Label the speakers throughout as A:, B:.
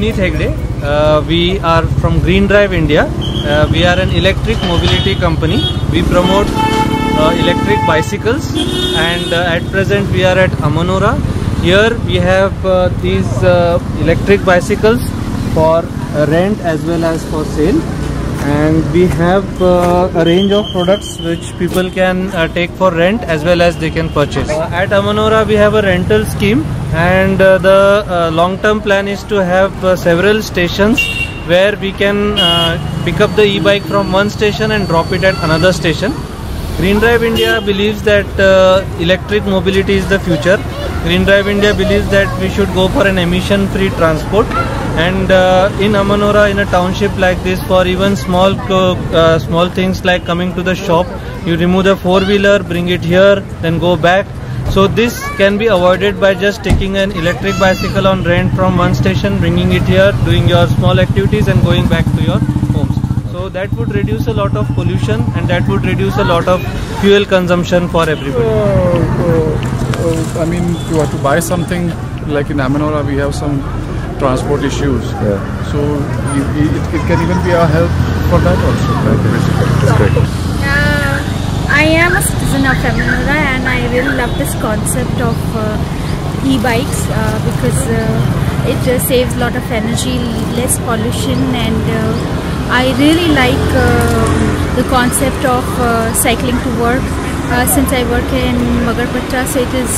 A: Puneet Hegde. Uh, we are from Green Drive India. Uh, we are an electric mobility company. We promote uh, electric bicycles and uh, at present we are at Amanora. Here we have uh, these uh, electric bicycles for rent as well as for sale and we have uh, a range of products which people can uh, take for rent as well as they can purchase. Uh, at Amanora we have a rental scheme and uh, the uh, long term plan is to have uh, several stations where we can pick up the e-bike from one station and drop it at another station. Green Drive India believes that electric mobility is the future. Green Drive India believes that we should go for an emission free transport and uh, in Amanora in a township like this for even small uh, small things like coming to the shop you remove the four wheeler bring it here then go back. So this can be avoided by just taking an electric bicycle on rent from one station bringing it here doing your small activities and going back to your homes. So that would reduce a lot of pollution and that would reduce a lot of fuel consumption for everybody.
B: Uh, uh, I mean, you have to buy something like in Amanora, we have some transport issues.
C: Yeah.
B: So it, it, it can even be a help for that also. basically.
C: That's great.
D: Uh, I am a citizen of Amanora and I really love this concept of uh, e-bikes uh, because uh, it uh, saves a lot of energy, less pollution and uh, I really like uh, the concept of uh, cycling to work uh, since I work in Magarpatta so it is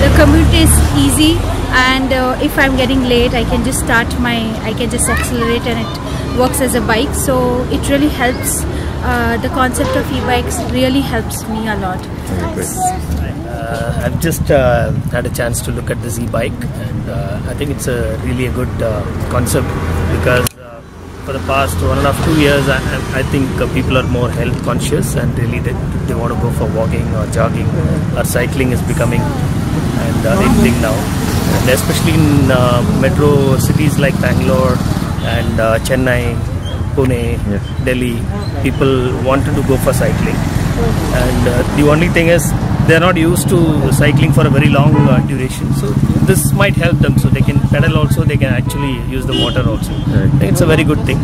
D: the commute is easy and uh, if I'm getting late I can just start my I can just accelerate and it works as a bike. So it really helps uh, the concept of e-bikes really helps me a lot.
E: Uh, I've just uh, had a chance to look at this e-bike, and uh, I think it's a really a good uh, concept because uh, for the past one and a half two years, I, I I think uh, people are more health conscious and really they, they want to go for walking or jogging or cycling is becoming and uh, in thing now, and especially in uh, metro cities like Bangalore and uh, Chennai, Pune,
C: Yes.
E: Delhi, people wanted to go for cycling and uh, the only thing is they're not used to cycling for a very long uh, duration so this might help them so they can pedal also they can actually use the motor also
C: Right.
E: It's a very good thing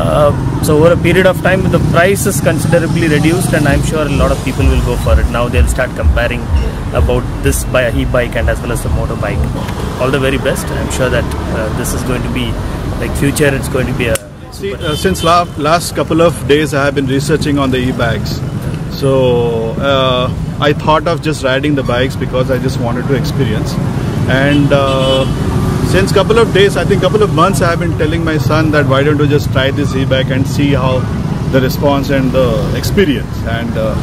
E: uh, so over a period of time the price is considerably reduced and i'm sure a lot of people will go for it now they'll start comparing about this by e-bike and as well as the motorbike all the very best i'm sure that uh, this is going to be like future it's going to be a
F: See, uh, since la- last couple of days, I have been researching on the e-bikes. So uh, I thought of just riding the bikes because I just wanted to experience. And uh, since couple of days, I think couple of months, I have been telling my son that why don't you just try this e-bike and see how the response and the experience. And uh,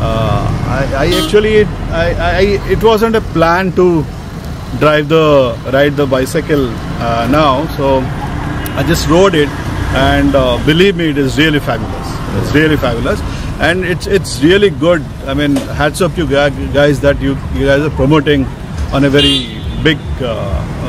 F: uh, I, I actually, I, I, it wasn't a plan to drive the ride the bicycle uh, now. So I just rode it, and uh, believe me, it is really fabulous. It's really fabulous, and it's it's really good. I mean, hats off to you guys that you you guys are promoting on a very big uh,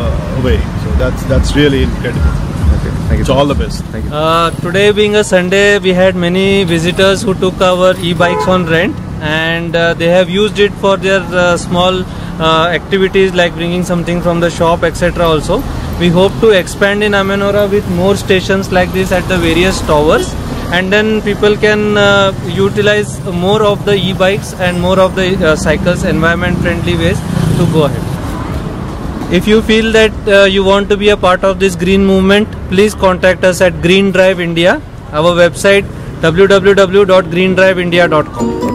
F: uh, way. So that's that's really incredible.
C: Okay. Thank you.
F: So all the best.
C: Thank you.
A: Uh, today being a Sunday, we had many visitors who took our e-bikes on rent, and uh, they have used it for their uh, small uh, activities like bringing something from the shop, etc. Also, we hope to expand in Amanora with more stations like this at the various towers, and then people can uh, utilize more of the e-bikes and more of the uh, cycles, environment-friendly ways go ahead. If you feel that uh, you want to be a part of this green movement, please contact us at Green Drive India. Our website www.greendriveindia.com.